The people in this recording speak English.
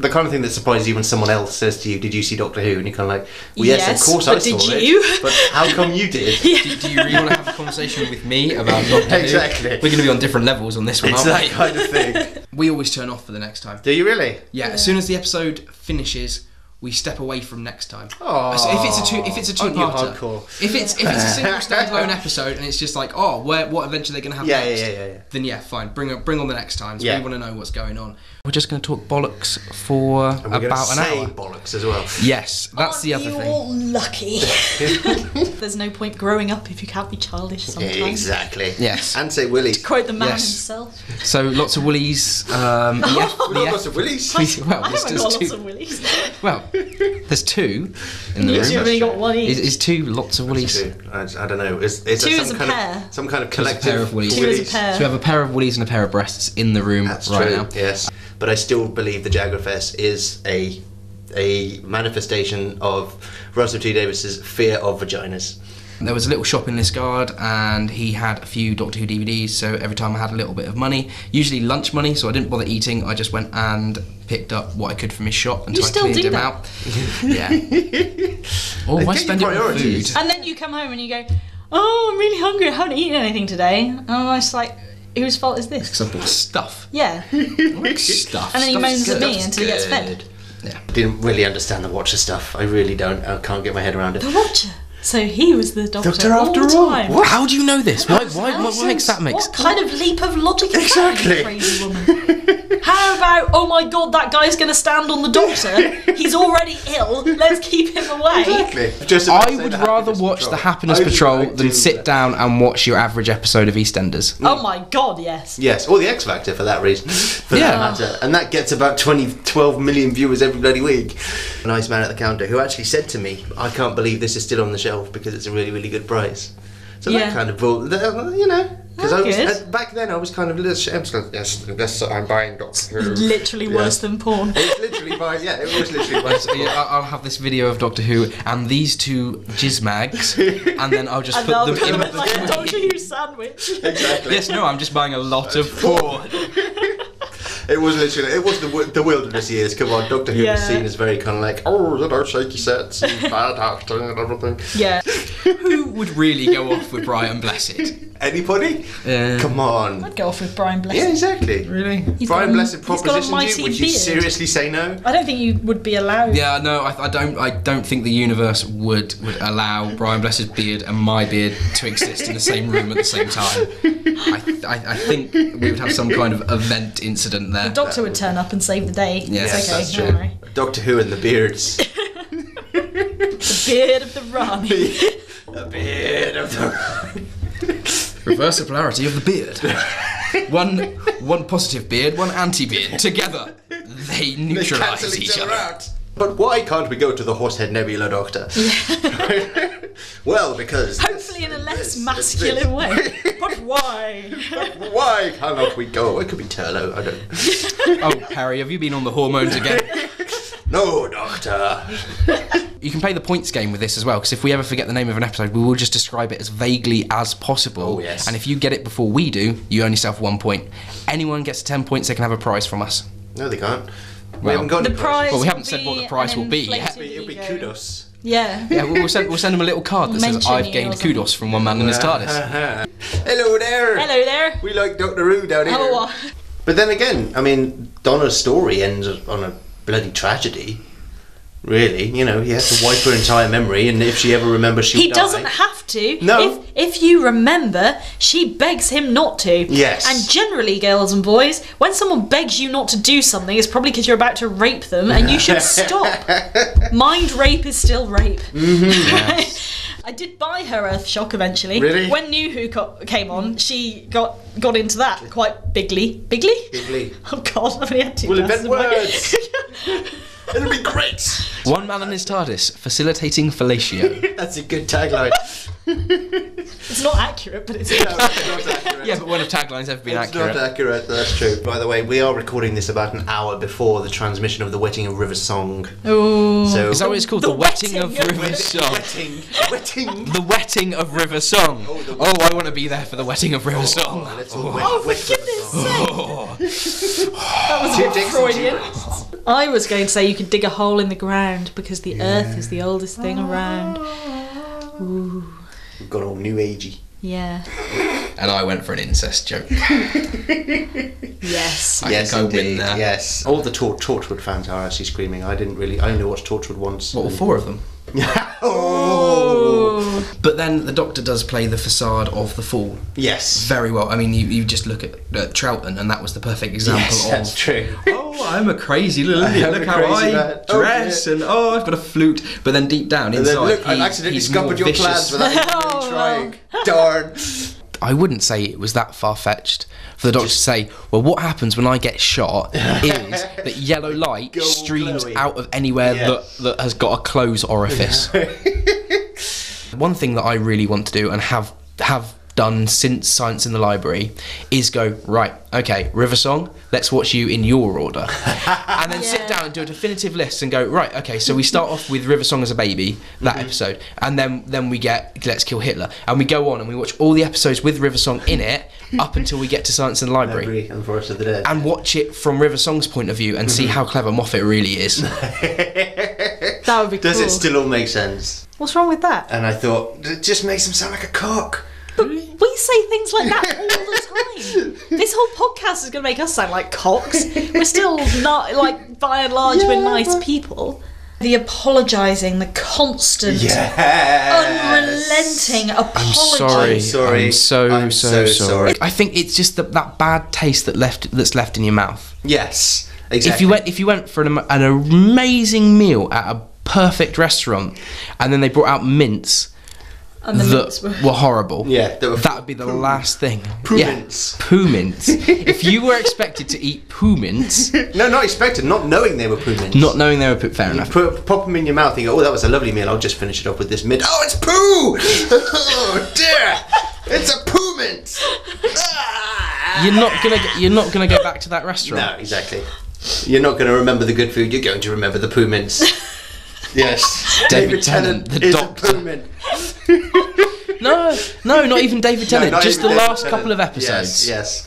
The kind of thing that surprises you when someone else says to you, "Did you see Doctor Who?" and you're kind of like, "Well, yes, Yes, of course I but saw did it." you? But how come you did? Do, do you really want to have a conversation with me about Doctor Who? Exactly. We're going to be on different levels on this one, It's aren't that we? kind of thing. We always turn off for the next time. Do you really? Yeah, as soon as the episode finishes, we step away from next time. Aw. So if it's a two, if it's a two-parter, hardcore? if it's if it's a single standalone episode and it's just like, oh, where what adventure they're gonna have Yeah, next, yeah, yeah, yeah. then yeah, fine, bring on- bring on the next time. So Yeah. we want to know what's going on. We're just gonna talk bollocks for And we're about an say hour. bollocks as well. Yes, that's Aren't the other you thing. all lucky. There's no point growing up if you can't be childish sometimes. Exactly. Yes. And say Willie. Quote the man Yes. himself. So lots of willies. Um, the F, We the got F- lots of Willies. well, I there's, haven't there's got two. lots of willies. Well, there's two in the You room. two have only got one each. Is, is two lots of willies? Two. I, I don't know. Is, is Two there is some a kind pair. Of, some kind of Two is a collective pair of willies. Two is a pair. So we have a pair of willies and a pair of breasts in the room That's right true. now. Yes, but I still believe the Jagrafess is a a manifestation of Russell T Davies's fear of vaginas. There was a little shop in Liskeard, and he had a few Doctor Who DVDs. So every time I had a little bit of money, usually lunch money, so I didn't bother eating. I just went and picked up what I could from his shop until You I still cleared do him that? out. yeah. Or They I spend your it on priorities. food. And then you come home and you go, "Oh, I'm really hungry. I haven't eaten anything today." And I'm just like, "Whose fault is this?" Because I bought stuff. Yeah. Like stuff. And then he Stuff's moans at good. me until he gets fed. Yeah. Didn't really understand the Watcher stuff. I really don't. I can't get my head around it. The Watcher. So he was the doctor, Doctor all after the all. time. What? How do you know this? Why? Why? What, makes that make What kind of leap of logic is Exactly. that, you crazy woman? How about, oh my god, that guy's going to stand on the doctor. He's already ill. Let's keep him away. Exactly. Just I would rather watch Patrol. the Happiness Patrol like than to- sit down and watch your average episode of EastEnders. Oh my god, yes. Yes, or the X Factor for that reason. For Yeah. that matter. And that gets about 20, 12 million viewers every bloody week. A nice man at the counter who actually said to me, I can't believe this is still on the shelf because it's a really, really good price. So Yeah. that kind of, bull- that- you know, because I was, uh, back then I was kind of a little ashamed. like, Yes, yes, I'm buying Doctor Who. Literally Yeah. worse than porn. It's literally buying, yeah, it was literally buying. So, yeah, I- I'll have this video of Doctor Who and these two jizmags, and then I'll just And put I'll them in them in like a between. Doctor Who sandwich. Exactly. Yes, no, I'm just buying a lot of porn. It was literally, it was the, the wilderness years. Come on, Doctor Who was seen as very kind of like, oh, you know, shaky sets and bad acting and everything. Yeah. Who would really go off with Brian Blessed? Anybody? Uh, Come on. I'd go off with Brian Blessed. Yeah, exactly. Really? He's Brian got a- Blessed he's got a propositioned you. Would you beard. seriously say no? I don't think you would be allowed. Yeah, no, I, I don't. I don't think the universe would would allow Brian Blessed's beard and my beard to exist in the same room at the same time. I, I, I think we would have some kind of event incident there. The doctor would turn up and save the day. Yes, it's okay, that's true. worry. Doctor Who and the beards. The beard of the Rani. the beard of the. Reverse polarity of the beard. one one positive beard, one anti beard. Together, they They neutralise cancel each other. out. But why can't we go to the Horsehead Nebula, Doctor? well, because. Hopefully in a less this, masculine this. way. But why? why cannot we go? It could be Turlough, I don't Oh, Harry, have you been on the hormones again? No, Doctor. You can play the points game with this as well, because if we ever forget the name of an episode, we will just describe it as vaguely as possible. Oh, yes. And if you get it before we do, you earn yourself one point. Anyone gets 10 points, they can have a prize from us. No, they can't. we Well, haven't got The any prize. Well, we haven't said what the prize will be yet. inflated It'll be kudos. Yeah. Yeah, we'll, we'll send, we'll send them a little card that says, Mention I've you or gained something. kudos from one man and his TARDIS. Hello there. Hello there. We like Doctor Who down here. Oh, uh, But then again, I mean, Donna's story ends on a bloody tragedy. Really, you know, he has to wipe her entire memory, and if she ever remembers, she'll he die. doesn't have to. No. If, if you remember, she begs him not to. Yes. And generally, girls and boys, when someone begs you not to do something, it's probably because you're about to rape them, and you should stop. Mind rape is still rape. Mm-hmm. I did buy her Earthshock eventually. Really? When New Who co- came on, she got got into that quite bigly. Bigly? Bigly. Oh God, I've only had two We'll invent words. It'll be great. One man and his TARDIS, facilitating fellatio. That's a good tagline. it's not accurate, but it's. No, it's not accurate. yeah, but when have taglines ever been It's accurate? not accurate, that's true. By the way, we are recording this about an hour before the transmission of the Wetting of River Song. Ooh. So Is that what it's called? The, The wetting, wetting of of River River- Song. Wetting, wetting. The wetting of River Song. Oh, Oh, I want to be there for the wetting of River oh, Song. Oh, let's all wet, Oh, for wet River goodness Song. sake! Oh. That was Two a bit dicks and two Freudian. Breaths. I was going to say you could dig a hole in the ground because the earth is the oldest thing around. Ooh, We've got all new agey. yeah. And I went for an incest joke. Yes. I think I win there. Yes. All the Tor- Torchwood fans are actually screaming. I didn't really. I only watched Torchwood once. What, all four of them? oh. But then the Doctor does play the facade of the Fool Yes. very well. I mean, you, you just look at uh, Troughton, and that was the perfect example Yes, of. that's true. Oh, I'm a crazy little idiot. Look how I man. Oh, dress, dear. and oh, I've got a flute. But then deep down And then, inside, look, I he's, accidentally he's scuppered more your plans vicious. without even Oh, really trying. Darn. I wouldn't say it was that far fetched for the doctor to say, well, what happens when I get shot is that yellow light Go all streams glowy. out of anywhere Yeah. that, that has got a closed orifice. One thing that I really want to do and have have done since Silence in the Library is go, right, okay, River Song, let's watch you in your order. and then sit down and do a definitive list and go, right, okay, so we start off with River Song as a baby, that mm-hmm. episode, and then then we get Let's Kill Hitler. And we go on and we watch all the episodes with River Song in it up until we get to Silence in the Library. Library and Forest of the Dead. And watch it from River Song's point of view and see mm-hmm. how clever Moffat really is. That would be Does cool. it still all make sense? What's wrong with that? And I thought, it just makes him sound like a cock. But we say things like that all the time. This whole podcast is going to make us sound like cocks. We're still not, like, by and large, we're nice but- people. The apologising, the constant, Yes. unrelenting apology. sorry. I'm sorry. I'm so I'm so, so sorry. sorry. I think it's just the, that bad taste that left that's left in your mouth. Yes. Exactly. If you went if you went for an, an amazing meal at a perfect restaurant and then they brought out mints And the that mints were- were horrible. Yeah, that were that would be the last thing. Poo yeah, mints. poo mints. if you were expected to eat poo mints, No, not expected. Not knowing they were poo mints. not knowing they were poo, fair You enough. put, pop them in your mouth and you go, oh, that was a lovely meal. I'll just finish it off with this mint. Oh, it's poo! oh, dear! It's a poo mint! Ah! You're not gonna you're not gonna go back to that restaurant. No, exactly. You're not going to remember the good food. You're going to remember the poo mints. yes. David Tennant, the is doctor. A poo mint. No, no, not even David No, Tennant. not just the David last Tennant. couple of episodes. Yes, yes.